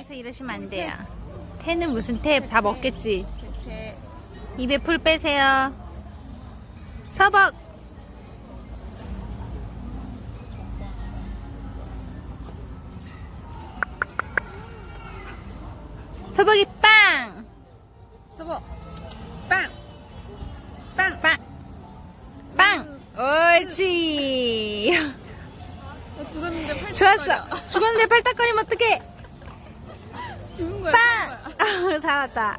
여기서 이러시면 안 돼요. 태는 무슨 태? 다 먹겠지. 입에 풀 빼세요. 서벅. 서벅이 빵! 서버. 빵. 빵. 빵! 빵! 옳지! 나 죽었는데 팔 좋았어! 죽었는데 팔딱거리면 어떡해! 죽은 거야. 빵! 살았다.